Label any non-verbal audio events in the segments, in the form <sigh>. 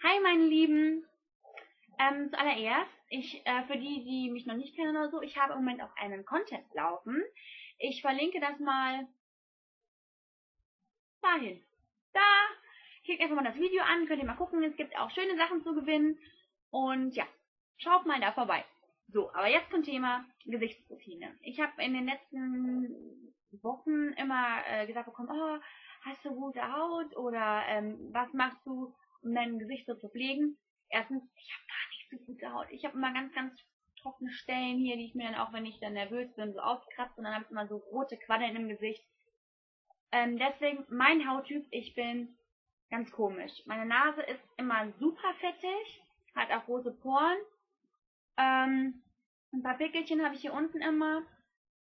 Hi meine Lieben! Ähm, zuallererst, ich, äh, für die, die mich noch nicht kennen oder so, ich habe im Moment auch einen Contest laufen. Ich verlinke das mal dahin. Da! Klickt einfach mal das Video an, könnt ihr mal gucken. Es gibt auch schöne Sachen zu gewinnen. Und ja, schaut mal da vorbei. So, aber jetzt zum Thema Gesichtsroutine. Ich habe in den letzten Wochen immer äh, gesagt bekommen, oh, hast du gute Haut oder ähm, was machst du, um dein Gesicht so zu pflegen? Erstens, ich habe gar nicht so gute Haut. Ich habe immer ganz, ganz trockene Stellen hier, die ich mir dann auch, wenn ich dann nervös bin, so aufkratze und dann habe ich immer so rote Quaddeln im Gesicht. Ähm, deswegen, mein Hauttyp, ich bin ganz komisch. Meine Nase ist immer super fettig, hat auch große Poren. Ähm, ein paar Pickelchen habe ich hier unten immer.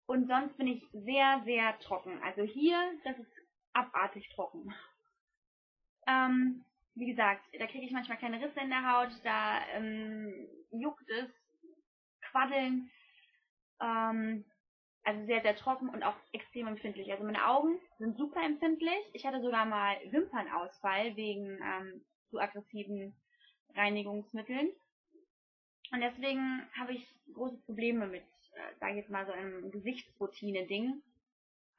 Und sonst bin ich sehr, sehr trocken. Also hier, das ist abartig trocken. Ähm, wie gesagt, da kriege ich manchmal keine Risse in der Haut, da ähm, juckt es, quaddeln. Ähm, also sehr, sehr trocken und auch extrem empfindlich. Also meine Augen sind super empfindlich. Ich hatte sogar mal Wimpernausfall wegen ähm, zu aggressiven Reinigungsmitteln. Und deswegen habe ich große Probleme mit, äh, sage ich jetzt mal, so einem Gesichtsroutine-Ding. Ähm,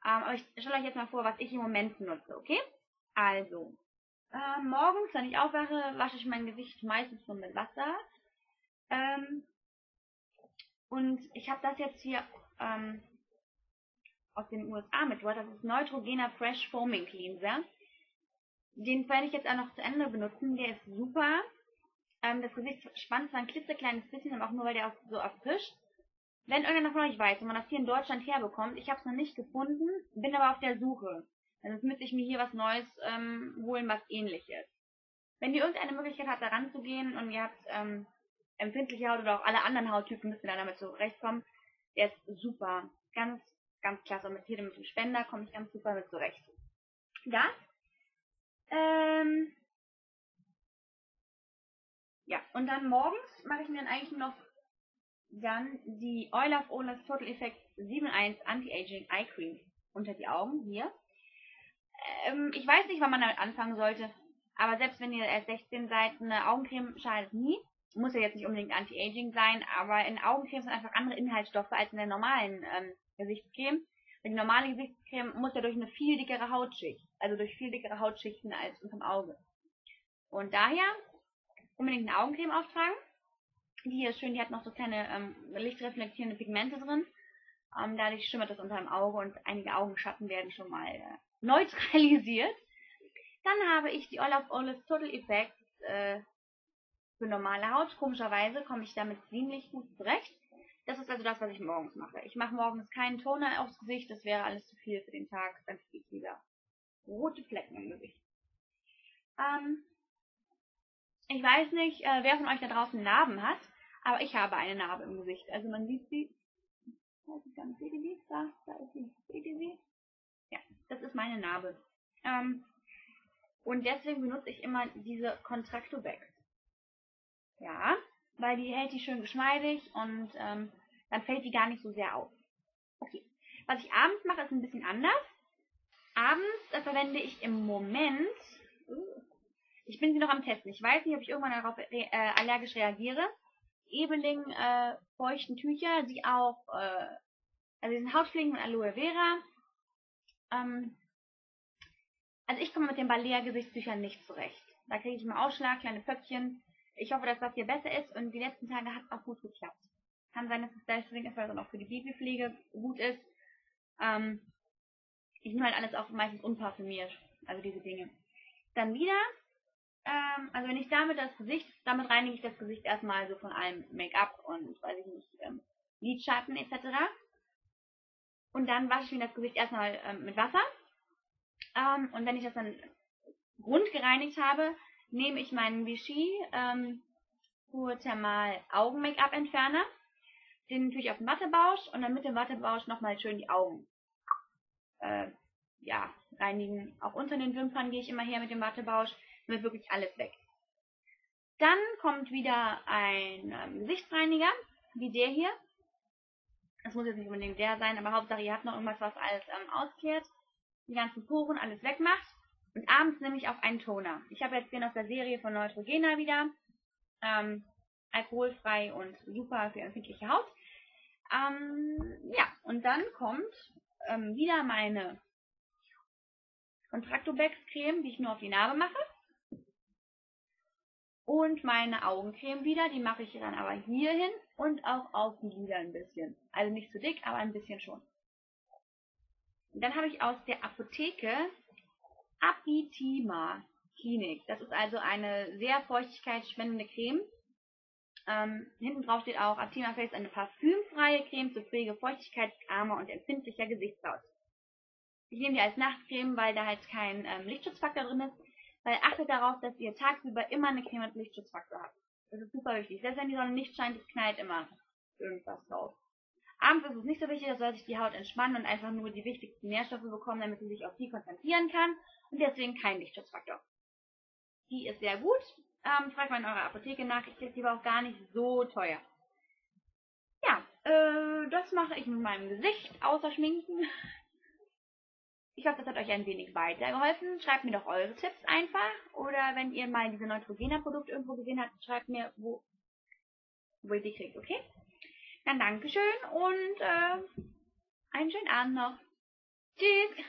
aber ich stelle euch jetzt mal vor, was ich im Moment nutze, okay? Also, äh, morgens, wenn ich aufwache, wasche ich mein Gesicht meistens nur mit Wasser. Ähm, und ich habe das jetzt hier ähm, aus den USA mitgebracht. Das ist Neutrogena Fresh Foaming Cleanser. Den werde ich jetzt auch noch zu Ende benutzen. Der ist super. Ähm, das Gesicht spannt zwar ein klitzekleines bisschen, aber auch nur, weil der so erfrischt. Wenn irgendeiner von euch weiß, wo man das hier in Deutschland herbekommt, ich habe es noch nicht gefunden, bin aber auf der Suche. Müsste ich mir hier was Neues ähm, holen, was ähnliches. Wenn ihr irgendeine Möglichkeit habt, da ranzugehen und ihr habt ähm, empfindliche Haut oder auch alle anderen Hauttypen müssen da damit zurechtkommen, der ist super. Ganz, ganz klasse. Und mit hier mit dem Spender komme ich ganz super mit zurecht. Das. Ähm, ja, und dann morgens mache ich mir dann eigentlich noch dann die Oil of Olaf Total Effect 7.1 Anti-Aging Eye Cream unter die Augen hier. Ähm, ich weiß nicht, wann man damit anfangen sollte, aber selbst wenn ihr erst 16 seid, eine Augencreme schadet nie. Muss ja jetzt nicht unbedingt Anti-Aging sein, aber in Augencreme sind einfach andere Inhaltsstoffe als in der normalen ähm, Gesichtscreme. Die normale Gesichtscreme muss ja durch eine viel dickere Hautschicht, also durch viel dickere Hautschichten als unterm Auge. Und daher unbedingt eine Augencreme auftragen. Die hier ist schön, die hat noch so kleine ähm, lichtreflektierende Pigmente drin. Ähm, dadurch schimmert das unter dem Auge und einige Augenschatten werden schon mal äh, neutralisiert. Dann habe ich die Olaf Olive Total Effect äh, für normale Haut. Komischerweise komme ich damit ziemlich gut zurecht. Das ist also das, was ich morgens mache. Ich mache morgens keinen Toner aufs Gesicht, das wäre alles zu viel für den Tag. Dann kriege ich wieder rote Flecken im Gesicht. Ähm, ich weiß nicht, äh, wer von euch da draußen Narben hat, aber ich habe eine Narbe im Gesicht. Also man sieht sie. Weiß ich gar nicht? Da, da ist sie. Seht ihr sie? Ja, das ist meine Narbe. Ähm, und deswegen benutze ich immer diese Contracto-Bags. Ja, weil die hält die schön geschmeidig und ähm, dann fällt die gar nicht so sehr auf. Okay, was ich abends mache, ist ein bisschen anders. Abends äh, verwende ich im Moment, uh, ich bin sie noch am Testen. Ich weiß nicht, ob ich irgendwann darauf re äh, allergisch reagiere. Ebeling äh, feuchten Tücher, die auch, äh, also die sind Hautpflegen mit Aloe Vera. Ähm, also ich komme mit den Balea-Gesichtstüchern nicht zurecht. Da kriege ich immer Ausschlag, kleine Pöckchen. Ich hoffe, dass das hier besser ist und die letzten Tage hat es auch gut geklappt. Kann sein, dass es deswegen ist, weil auch für die Babypflege gut ist. Ähm, ich nehme halt alles auch meistens unparfümiert, also diese Dinge. Dann wieder ähm, also wenn ich damit das Gesicht, damit reinige ich das Gesicht erstmal so von allem Make-up und, weiß ich nicht, ähm, Lidschatten etc. Und dann wasche ich mir das Gesicht erstmal ähm, mit Wasser. Ähm, und wenn ich das dann grundgereinigt habe, nehme ich meinen Vichy ähm, Pur Thermal Augen Make-up Entferner. Den tue ich auf den Wattebausch und dann mit dem Wattebausch nochmal schön die Augen äh, ja, reinigen. Auch unter den Wimpern gehe ich immer her mit dem Wattebausch wird wirklich alles weg. Dann kommt wieder ein ähm, Gesichtsreiniger, wie der hier. Das muss jetzt nicht unbedingt der sein, aber Hauptsache ihr habt noch irgendwas, was alles ähm, auskehrt. Die ganzen Poren alles wegmacht. Und abends nehme ich auch einen Toner. Ich habe jetzt den aus der Serie von Neutrogena wieder. Ähm, alkoholfrei und super für empfindliche Haut. Ähm, ja, und dann kommt ähm, wieder meine Contractobex-Creme, die ich nur auf die Narbe mache. Und meine Augencreme wieder, die mache ich dann aber hier hin und auch auf die Lider ein bisschen. Also nicht zu dick, aber ein bisschen schon. Und dann habe ich aus der Apotheke Apitima Klinik. Das ist also eine sehr feuchtigkeitsspendende Creme. Ähm, hinten drauf steht auch Aptima Face eine parfümfreie Creme zur Pflege feuchtigkeitsarmer und empfindlicher Gesichtshaut. Ich nehme die als Nachtcreme, weil da halt kein ähm, Lichtschutzfaktor drin ist. Weil achtet darauf, dass ihr tagsüber immer eine Creme mit Lichtschutzfaktor habt. Das ist super wichtig. Selbst wenn die Sonne nicht scheint, es knallt immer irgendwas drauf. Abends ist es nicht so wichtig, da soll sich die Haut entspannen und einfach nur die wichtigsten Nährstoffe bekommen, damit sie sich auf die konzentrieren kann. Und deswegen kein Lichtschutzfaktor. Die ist sehr gut. Ähm, fragt mal in eurer Apotheke nach. Ich kriege die aber auch gar nicht so teuer. Ja, äh, das mache ich mit meinem Gesicht, außer Schminken. <laughs> Ich hoffe, das hat euch ein wenig weitergeholfen. Schreibt mir doch eure Tipps einfach. Oder wenn ihr mal diese Neutrogena-Produkte irgendwo gesehen habt, schreibt mir, wo, wo ihr die kriegt, okay? Dann Dankeschön und äh, einen schönen Abend noch. Tschüss!